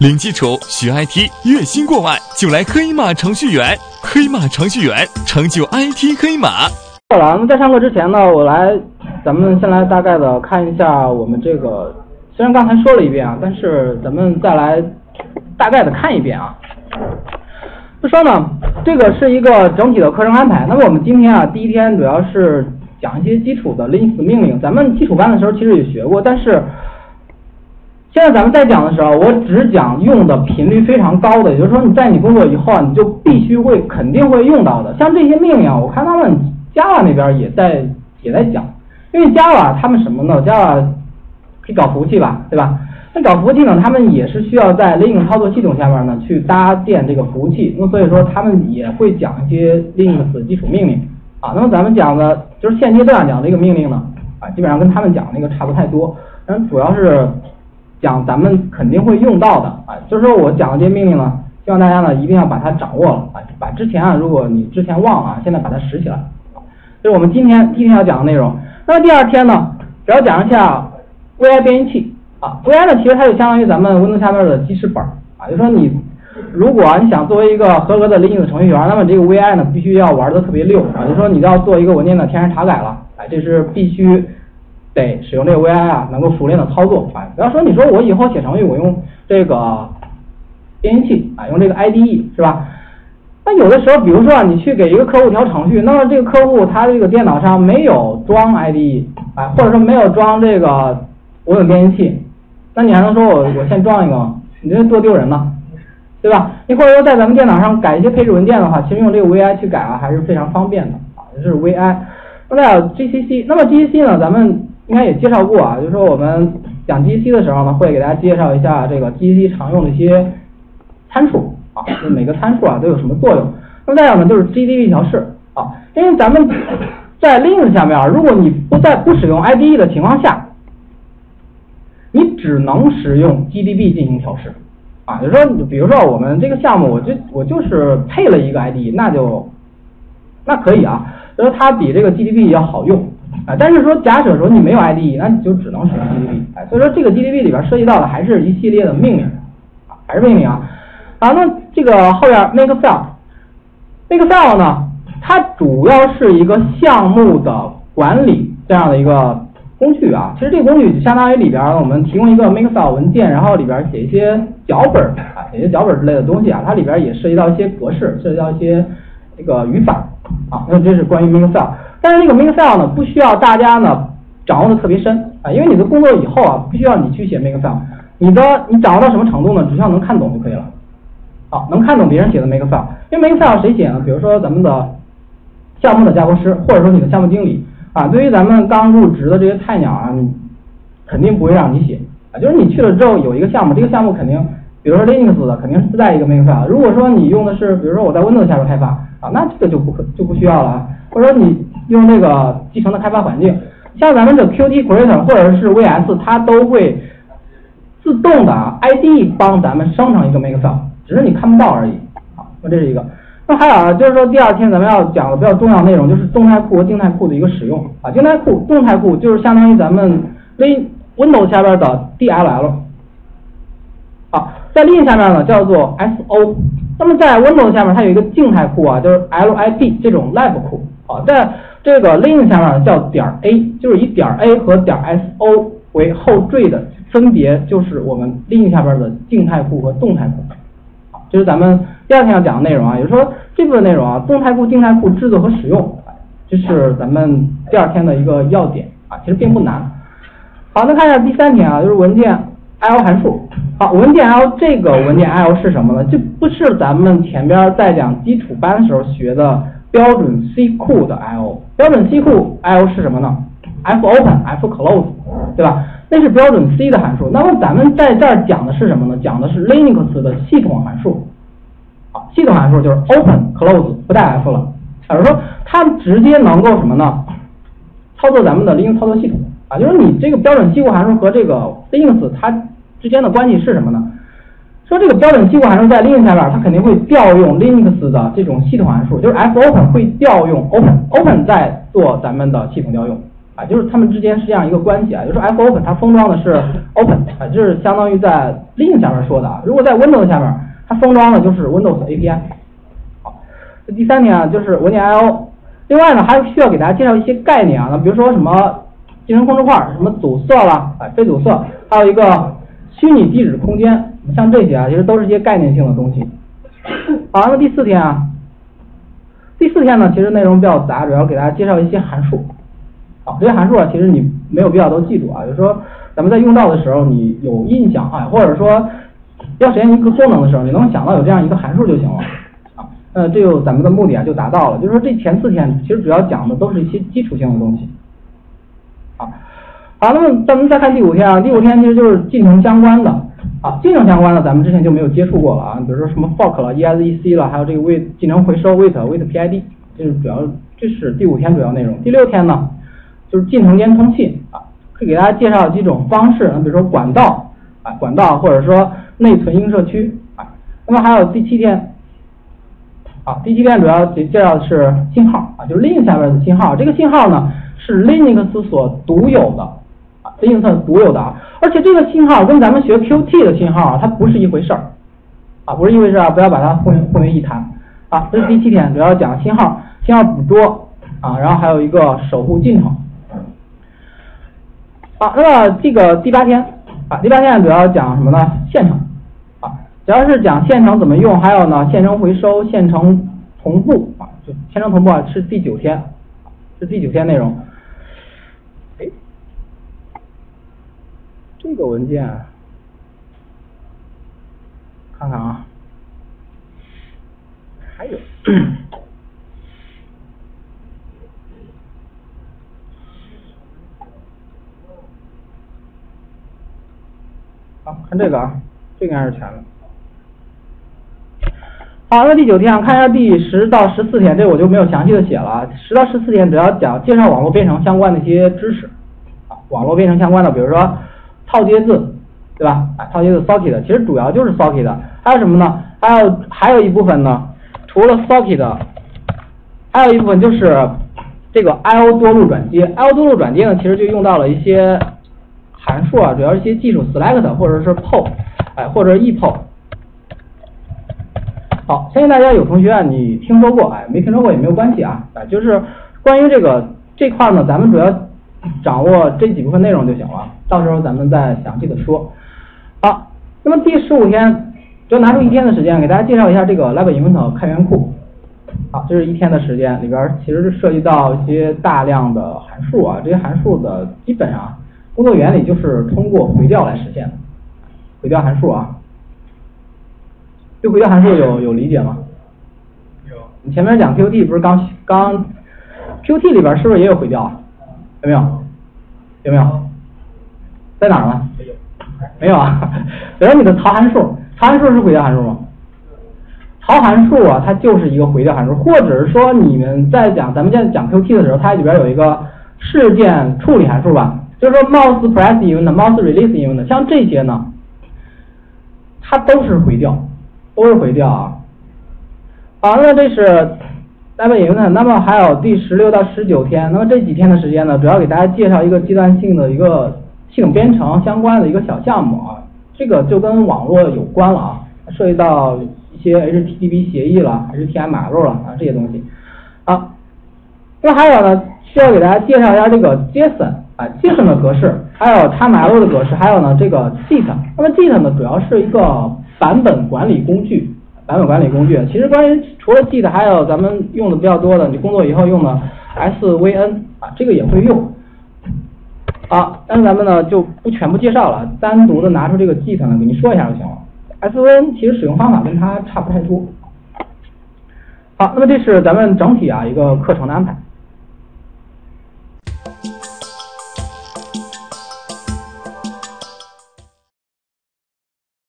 零基础学 IT，月薪过万就来黑马程序员。黑马程序员成就 IT 黑马。好了，那在上课之前呢，我来，咱们先来大概的看一下我们这个，虽然刚才说了一遍啊，但是咱们再来大概的看一遍啊。就说呢，这个是一个整体的课程安排。那么我们今天啊，第一天主要是讲一些基础的 Linux 命令。咱们基础班的时候其实也学过，但是现在咱们在讲的时候，我只讲用的频率非常高的，也就是说你在你工作以后啊，你就必须会肯定会用到的。像这些命令啊，我看他们 Java 那边也在也在讲，因为 Java 他们什么呢？Java 可以搞服务器吧，对吧？那搞服务器呢，他们也是需要在 Linux 操作系统下面呢去搭建这个服务器，那所以说他们也会讲一些 Linux 基础命令啊。那么咱们讲的就是现阶段讲这个命令呢，啊，基本上跟他们讲那个差不太多，但主要是。讲咱们肯定会用到的啊，就是说我讲的这些命令呢，希望大家呢一定要把它掌握了啊，把之前啊，如果你之前忘了，现在把它拾起来啊。这是我们今天第一天要讲的内容。那么第二天呢，主要讲一下 VI 编译器啊，VI 呢其实它就相当于咱们 Windows 下面的记事本啊，就说你如果你想作为一个合格的 Linux 程序员，那么这个 VI 呢必须要玩的特别溜啊，就说你要做一个文件的天然查改了，哎，这是必须。得使用这个 VI 啊，能够熟练的操作啊。比方说，你说我以后写程序，我用这个编译器啊，用这个 IDE 是吧？那有的时候，比如说啊，你去给一个客户调程序，那么这个客户他这个电脑上没有装 IDE 啊，或者说没有装这个我有编译器，那你还能说我我先装一个吗？你这多丢人呢，对吧？你或者说在咱们电脑上改一些配置文件的话，其实用这个 VI 去改啊，还是非常方便的啊。这是 VI。那么 GCC，那么 GCC 呢，咱们应该也介绍过啊，就是说我们讲 GCC 的时候呢，会给大家介绍一下这个 GCC 常用的一些参数啊，就每个参数啊都有什么作用。那么再有呢，就是 GDB 调试啊，因为咱们在 Linux 下面，如果你不在不使用 IDE 的情况下，你只能使用 GDB 进行调试啊，就说，比如说我们这个项目，我就我就是配了一个 IDE，那就那可以啊，就是它比这个 GDB 要好用。啊，但是说假设说你没有 IDE，那你就只能使用 GDB，哎，所以说这个 GDB 里边涉及到的还是一系列的命令，啊，还是命令啊，啊，那这个后边 Makefile，Makefile 呢，它主要是一个项目的管理这样的一个工具啊，其实这个工具就相当于里边我们提供一个 Makefile 文件，然后里边写一些脚本啊，写一些脚本之类的东西啊，它里边也涉及到一些格式，涉及到一些这个语法啊，那这是关于 Makefile。但是这个 Makefile 呢，不需要大家呢掌握的特别深啊，因为你的工作以后啊，不需要你去写 Makefile，你的你掌握到什么程度呢？只需要能看懂就可以了。好，能看懂别人写的 Makefile，因为 Makefile 谁写呢？比如说咱们的项目的架构师，或者说你的项目经理啊，对于咱们刚入职的这些菜鸟啊，肯定不会让你写啊，就是你去了之后有一个项目，这个项目肯定，比如说 Linux 的肯定是自带一个 Makefile，如果说你用的是，比如说我在 Windows 下边开发啊，那这个就不可就不需要了，或者说你。用这个集成的开发环境，像咱们的 Qt Creator 或者是 VS，它都会自动的 ID 帮咱们生成一个 Makefile，只是你看不到而已。好，那这是一个。那还有啊，就是说第二天咱们要讲的比较重要内容，就是动态库和静态库的一个使用啊。静态库、动态库就是相当于咱们 Win Windows 下边的 DLL。在 Linux 下面呢叫做 SO。那么在 Windows 下面它有一个静态库啊，就是 LIB 这种 Lib 库啊，在这个 Linux 下面叫点 A，就是以点 A 和点 SO 为后缀的，分别就是我们 Linux 下边的静态库和动态库。好，这是咱们第二天要讲的内容啊，也就是说这部分内容啊，动态库、静态库制作和使用，这是咱们第二天的一个要点啊，其实并不难。好，那看一下第三天啊，就是文件 IO 函数。好，文件 IO 这个文件 IO 是什么呢？就不是咱们前边在讲基础班时候学的。标准 C 库的 I/O，标准 C 库 I/O 是什么呢？Fopen，Fclose，对吧？那是标准 C 的函数。那么咱们在这儿讲的是什么呢？讲的是 Linux 的系统函数。好，系统函数就是 Open，Close，不带 F 了。假如说它直接能够什么呢？操作咱们的 Linux 操作系统啊，就是你这个标准 C 库函数和这个 Linux 它之间的关系是什么呢？说这个标准 C 库函数在 Linux 下面，它肯定会调用 Linux 的这种系统函数，就是 Fopen 会调用 Open，Open 在做咱们的系统调用。啊，就是它们之间是这样一个关系啊，就是 F open 它封装的是 open 啊，就是相当于在 Linux 下面说的啊，如果在 Windows 下面，它封装的就是 Windows API。好，这第三点啊，就是文件 I/O。另外呢，还需要给大家介绍一些概念啊，那比如说什么进程控制块，什么阻塞啦，啊，非阻塞，还有一个虚拟地址空间，像这些啊，其实都是一些概念性的东西。好，那第四天啊，第四天呢，其实内容比较杂，主要给大家介绍一些函数。好，这些函数啊，其实你没有必要都记住啊，就是说咱们在用到的时候，你有印象啊，或者说要实现一个功能的时候，你能想到有这样一个函数就行了啊。呃，这就咱们的目的啊就达到了，就是说这前四天其实主要讲的都是一些基础性的东西。好，好，那么咱们再看第五天啊，第五天其实就是进程相关的啊，进程相关的咱们之前就没有接触过了啊，比如说什么 fork 了，exec 了，还有这个 wait 进程回收 wait wait pid，这是主要这是第五天主要内容。第六天呢？就是进程间通信啊，会给大家介绍几种方式，比如说管道啊，管道或者说内存映射区啊。那么还有第七天，啊，第七天主要介介绍的是信号啊，就是 Linux 下面的信号。这个信号呢是 Linux 所独有的这运算独有的啊，而且这个信号跟咱们学 Qt 的信号啊，它不是一回事儿啊，不是一回事啊，不要把它混混为一谈啊。这是第七天主要讲信号，信号捕捉啊，然后还有一个守护进程。啊，那么这个第八天啊，第八天主要讲什么呢？线程啊，主要是讲线程怎么用，还有呢，线程回收、线程同步啊，就线程同步啊，是第九天，是第九天内容。哎，这个文件，看看啊，还有。看这个啊，这个应该是全的。好，那第九天啊，看一下第十到十四天，这我就没有详细的写了。十到十四天主要讲介绍网络编程相关的一些知识啊，网络编程相关的，比如说套接字，对吧？啊，套接字 socket，其实主要就是 socket。还有什么呢？还有还有一部分呢，除了 socket，还有一部分就是这个 I/O 多路转接。I/O 多路转接呢，其实就用到了一些。函数啊，主要是一些技术，select 或者是 poll，哎，或者 epoll。好，相信大家有同学啊，你听说过，哎，没听说过也没有关系啊，啊，就是关于这个这块呢，咱们主要掌握这几部分内容就行了，到时候咱们再详细的说。好，那么第十五天，就拿出一天的时间给大家介绍一下这个 LabInvent 开源库。好，这是一天的时间，里边其实是涉及到一些大量的函数啊，这些函数的基本上。工作原理就是通过回调来实现的，回调函数啊，对回调函数有有理解吗？有。你前面讲 Qt 不是刚刚 Qt 里边是不是也有回调啊？有没有？有没有？在哪儿呢？没有。啊？比如你的槽函数，槽函数是回调函数吗？槽函数啊，它就是一个回调函数，或者是说你们在讲咱们现在讲 Qt 的时候，它里边有一个事件处理函数吧？就是说，mouse press event，mouse release event，像这些呢，它都是回调，都是回调啊。好，那这是 l e event，那么还有第十六到十九天，那么这几天的时间呢，主要给大家介绍一个阶段性的一个系统编程相关的一个小项目啊，这个就跟网络有关了啊，涉及到一些 HTTP 协议了，HTML 了啊这些东西。好，那还有呢，需要给大家介绍一下这个 JSON。啊，JSON 的格式，还有 XML 的格式，还有呢这个 Git。那么 Git 呢，主要是一个版本管理工具，版本管理工具。其实关于除了 Git，还有咱们用的比较多的，你工作以后用的 SVN 啊，这个也会用。好，但是咱们呢就不全部介绍了，单独的拿出这个 Git 呢给你说一下就行了。SVN 其实使用方法跟它差不太多。好，那么这是咱们整体啊一个课程的安排。